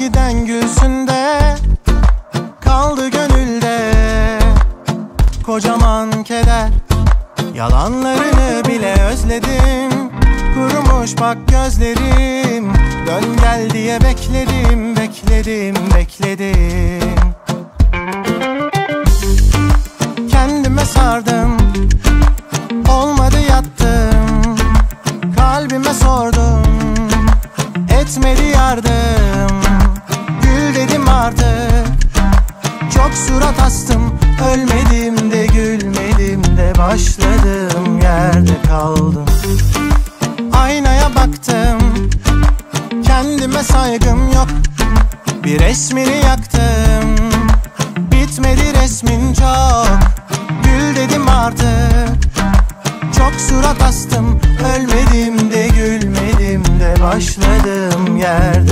giden gülsün de Kaldı gönülde. Kocaman keder Yalanlarını bile özledim. Kurumuş bak gözlerim Dön gel diye bekledim Bekledim bekledim. Kendime sardım Olmadı yattım. Kalbime sordum Etmedi yardım Çok surat astım Ölmedim de gülmedim de Başladım yerde kaldım. Aynaya baktım Kendime saygım yok. Bir resmini yaktım Bitmedi resmin çok. Gül dedim artık Çok surat astım Ölmedim de gülmedim de Başladım yerde